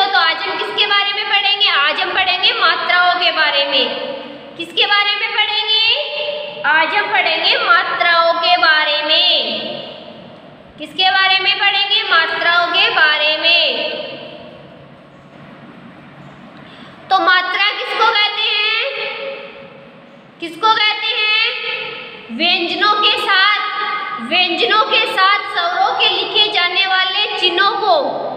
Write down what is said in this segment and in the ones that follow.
बच्चों तो आज हम किसके बारे में पढ़ेंगे? आज हम पढ़ेंगे मात्राओं के बारे में। किसके बारे में पढ़ेंगे? आज हम पढ़ेंगे मात्राओं के बारे में। किसके बारे में पढ़ेंगे? मात्राओं के बारे में। तो मात्रा किसको कहते हैं? किसको कहते हैं? व्यंजनों के साथ। व्यंजनों के साथ स्वरों के लिखे जाने वाले चिन्हों को।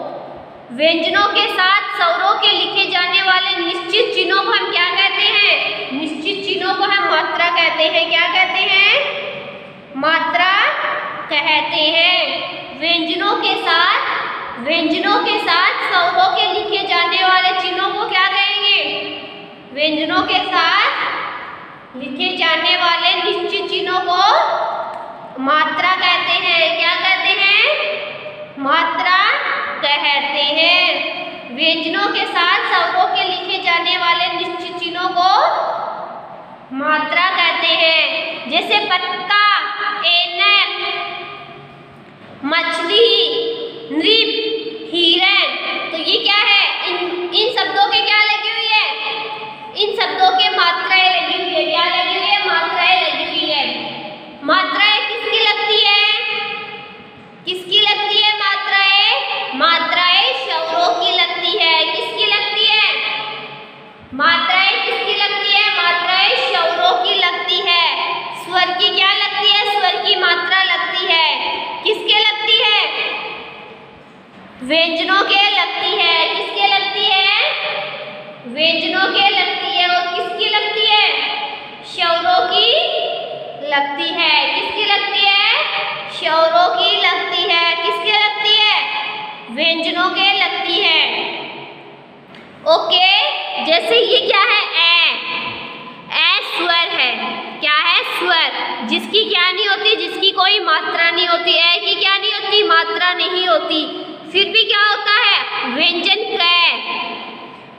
व्यंजनों के साथ स्वरों के लिखे जाने वाले निश्चित चिन्हों को हम क्या कहते हैं? निश्चित चिन्हों को हम मात्रा कहते हैं। क्या कहते हैं? मात्रा कहते हैं। व्यंजनों के साथ, व्यंजनों के साथ स्वरों के लिखे जाने वाले चिन्हों को क्या कहेंगे? व्यंजनों के साथ लिखे जाने वाले निश्चित चिन्हों को मात्रा कहते हैं। क्या कहते हैं? मात्रा कहते हैं। व्यंजनों के साथ शब्दों के लिखे जाने वाले निश्चित चिन्हों को मात्रा कहते हैं। जैसे पत्ता, एनक, मछली, नृप हिरण तो ये क्या है इन इन शब्दों के क्या लगी हुई है इन शब्दों के मात्राएँ लगी हुई है क्या लगी हुई है मात्राएँ लगी हुई है मात्राएँ किसकी लगती है किसकी लगती है मात्राएँ मात्राएँ शवरों की लगती है किसकी लगती है मात्राएँ किसकी लगती है मात्राएँ शवरों की लगती है स्वर की क्या लगती है स्वर की मात्रा लगती है किसके लगती है व्यंजनों के लगती है किसके लगती है व्यंजनों के लगती है और किसकी लगती है शवरों की लगती है किसकी लगती है शौरों की लगती है किसके लगती है व्यंजनों के लगती है ओके, जैसे ये क्या है? ए। ए स्वर है। क्या है? स्वर। जिसकी क्या नहीं होती, जिसकी कोई मात्रा नहीं होती। ए की क्या नहीं होती? मात्रा नहीं होती। फिर भी क्या होता है? व्यंजन क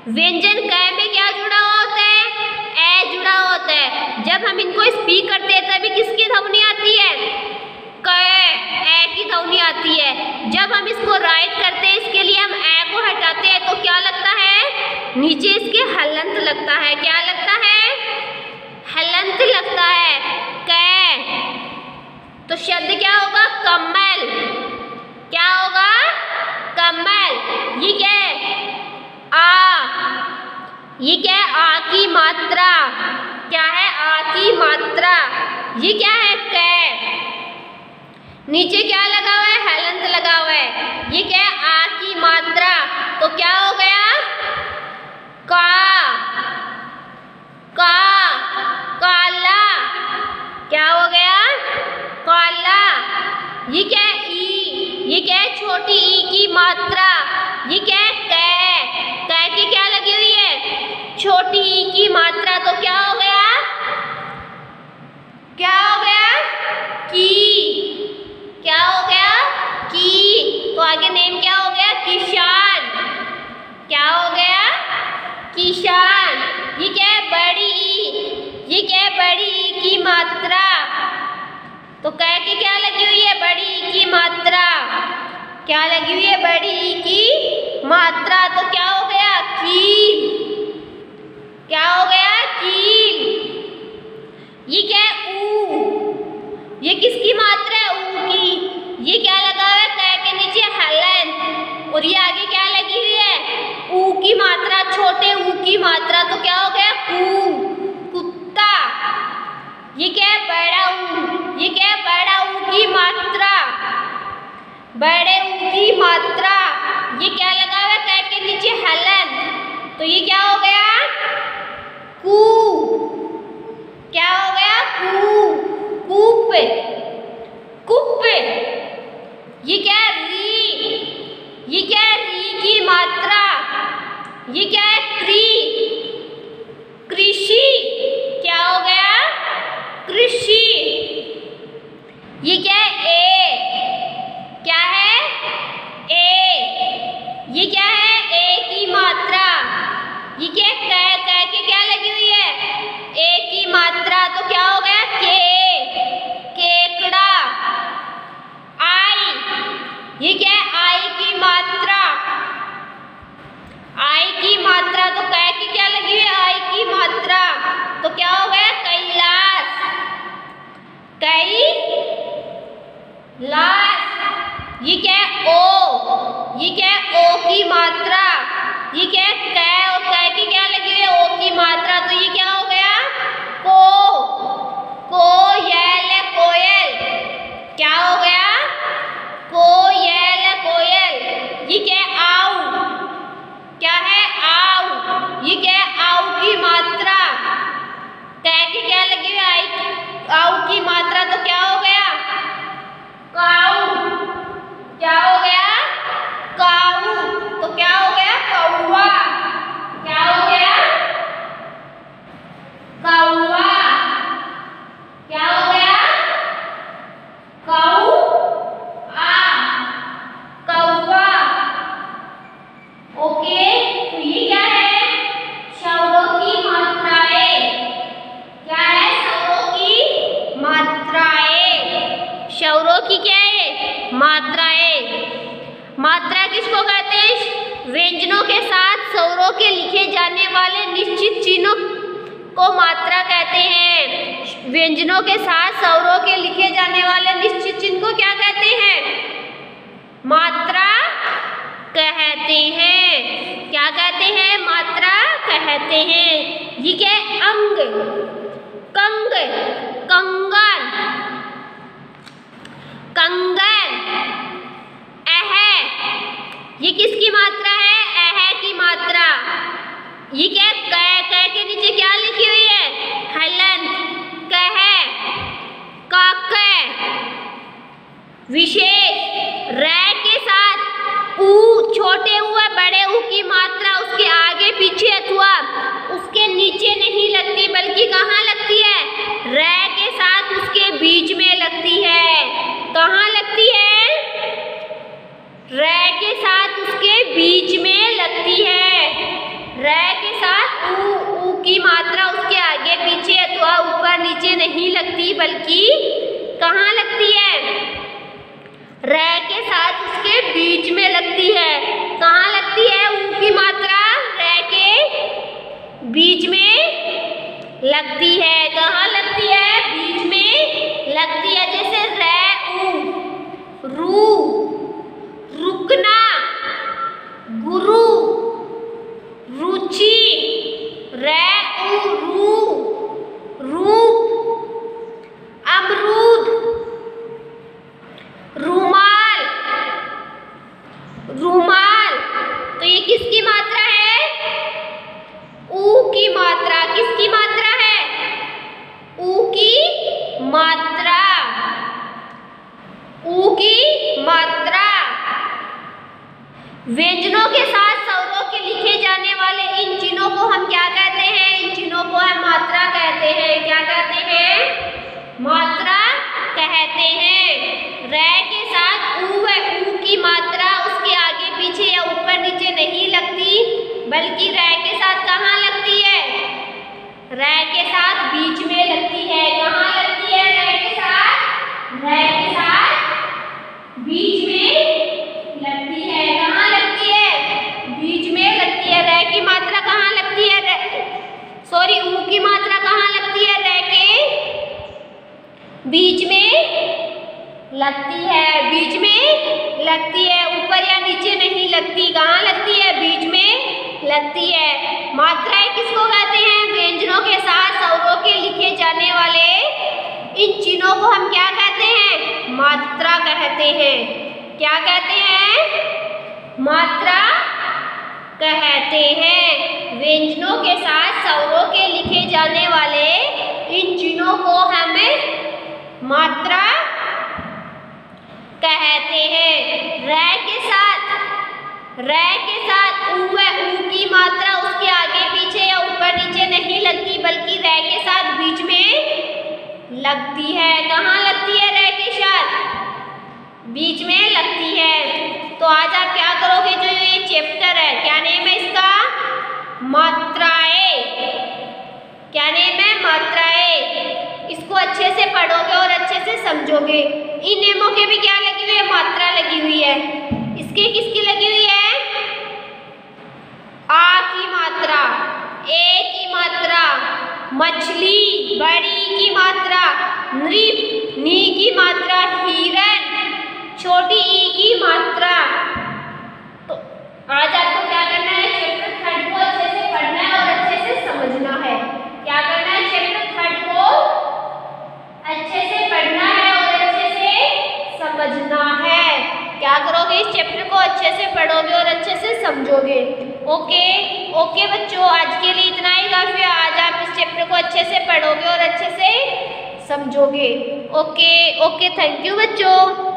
व्यंजन क में क्या जुड़ा हुआ होता है? ए जुड़ा होता है। जब हम इनको स्पीक करते हैं, तभी किसकी ध्वनि आती है? क ए की ध्वनि आती है। जब हम इसको राइट करते हैं, इसके लिए हम ए को हटाते हैं तो क्या लगता है नीचे इसके हलंत लगता है। क्या लगता है? हलंत लगता है। क। तो शब्द क्या होगा? कमल क्या होगा? कमल ये क्या है? आ। ये क्या है? आ की मात्रा। क्या है? आ की मात्रा। ये क्या है? कै। नीचे क्या लगा हुआ है? हलंत लगा हुआ है। ये क्या है? आ की मात्रा। तो क्या हो गया? का का, काला। क्या हो गया? काला। ये क्या है? ई। ये क्या है? छोटी ई की मात्रा ये क्या है कै कै की क्या लगी हुई है छोटी ई की मात्रा तो क्या हो गया क्या हो गया की क्या हो गया की तो आगे नेम क्या हो गया किसान क्या हो गया किसान ये क्या है, बड़ी ये क्या है, बड़ी की मात्रा। तो कह के क्या लगी हुई है? बड़ी की मात्रा। क्या लगी हुई है? बड़ी की मात्रा। तो क्या हो गया? कील क्या हो गया? कील ये क्या है, ऊ। ये किसकी मात्रा है? ऊ की। ये क्या लगा हुआ है? कै के नीचे हलन और ये आगे क्या लगी हुई है ऊ की मात्रा छोटे ऊ की मात्रा तो क्या हो गया? कू। कुत्ता। ये क्या है? बड़ा ऊ। ये क्या है? बड़ा ऊ की मात्रा। बड़े ऊ की मात्रा। ये क्या लगा हुआ है? के नीचे हलन। तो ये क्या हो गया? कू। क्या हो गया? कू। कूप। कुप। ये क्या है? री। ये क्या है? री की मात्रा। ये क्या है क्री कृषि क्या हो गया कृषि ये क्या है ए क्या है ए ये क्या है ए की मात्रा ये क्या है कै कै के क्या लगी हुई है ए की मात्रा तो क्या हो गया के केकड़ा आई ये क्या है आई की मात्रा तो क्या हो गया कैलाश कई लाश ये क्या है ओ ये क्या है ओ की मात्रा ये क्या है कै और कै की क्या लगी हुई है ओ की मात्रा तो ये क्या हो गया को कोयल कोयल क्या हो गया कोयल कोयल ये क्या है आऊ क्या है आऊ ये क्या है आऊ की मात्रा कै की क्या लगी हुई है आई आऊ की मात्रा तो क्या हो गया काऊ क्या हो गया? काऊ तो क्या हो गया? कौवा। क्या हो गया? कौवा। क्या हो गया? कौ आ कौवा। ओके तो ये क्या है? शब्दों की मात्राएँ। क्या है? शब्दों की मात्राएँ। शौरों की क्या है? मात्राएँ मात्रा किसको कहते हैं? व्यंजनों के साथ सौरों के लिखे जाने वाले निश्चित चिन्हों को मात्रा कहते हैं। व्यंजनों के साथ सौरों के लिखे जाने वाले निश्चित चिन्ह को क्या कहते हैं? मात्रा कहते हैं। क्या कहते हैं? मात्रा कहते हैं। ये क्या अंग। कंग। कंगन कंगन अह ये किसकी मात्रा है? अह की मात्रा? ये क्या कह कह के नीचे क्या लिखी हुई है? हलन कह काक विशेष, रै के साथ ऊ छोटे ऊ है बड़े ऊ की मात्रा उसके आगे पीछे अथवा उसके नीचे नहीं लगती, बल्कि कहाँ लगती है? रै के साथ उसके बीच में लगती है। कहाँ लगती है? रै के साथ उसके बीच में लगती है। रै के साथ ऊ ऊ की मात्रा उसके आगे पीछे अथवा ऊपर नीचे नहीं लगती, बल्कि कहाँ लगती है? रै के साथ उसके बीच में लगती है। कहाँ लगती है? ऊ की मात्रा रै के बीच में लगती है। कहाँ लगती है? बीच में लगती है, जैसे रै ऊ रू रुकना गुरु रुचि रै ऊ रू रूप अमरूद रूमाल रूमाल तो ये किसकी मात्रा है ऊ की मात्रा किसकी मात्रा है ऊ की मात्रा ऊ की मात्रा व्यंजनों के साथ स्वरों के लिखे जाने वाले इन चिन्हों को हम क्या कहते हैं? इन चिन्हों को हम मात्रा कहते हैं। क्या कहते हैं? मात्रा कहते हैं। रै के साथ ऊ है। ऊ की मात्रा उसके आगे पीछे या ऊपर नीचे नहीं लगती, बल्कि रै के साथ कहाँ लगती है? रै के साथ बीच में लगती है कहाँ लगती है रै के साथ रै के साथ बीच में लगती है कहाँ लगती है बीच में लगती है रै की मात्रा कहाँ लगती है सॉरी ऊ की मात्रा कहाँ लगती है रै के बीच में लगती है बीच में लगती है, ऊपर या नीचे नहीं लगती। कहाँ लगती है? बीच में लगती है। मात्राएँ किसको कहते हैं? व्यंजनों के साथ सौरों के लिखे जाने वाले। इन चिन्हों को हम क्या कहते हैं? मात्रा कहते हैं। क्या कहते हैं? मात्रा कहते हैं। व्यंजनों के साथ सौरों के लिखे जाने वाले इन चिन्हों को हमें मात्रा कहते हैं रै के साथ रै के साथ ऊ है ऊ की मात्रा उसके आगे पीछे या ऊपर नीचे नहीं लगती, बल्कि रै के साथ बीच में लगती है। कहाँ लगती है रै के साथ? बीच में लगती है। तो आज आप क्या करोगे जो ये चैप्टर है? क्या नेम है इसका? मात्राएँ। क्या नेम है? मात्राएँ। इसको अच्छे से पढ़ोगे और अच्छे से समझोगे। इन नेमों के भी क्या लगी हुई है? मात्रा लगी हुई है। इसके किसकी लगी हुई है? आ की मात्रा, ए की मात्रा, मछली, बड़ी की मात्रा, नृप, नी की मात्रा हिरन छोटी ई की मात्रा तो आज आपको क्या करना है चैप्टर थर्ड को अच्छे से पढ़ना है और अच्छे से समझना है क्या करना है चैप्टर थर्ड को अच्छे से पढ़ना है और अच्छे से समझना है क्या करोगे इस चैप्टर को अच्छे से पढ़ोगे और अच्छे से समझोगे ओके ओके बच्चों आज के लिए इतना ही काफ़ी है आज आप इस चैप्टर को अच्छे से पढ़ोगे और अच्छे से समझोगे? ओके ओके थैंक यू बच्चों।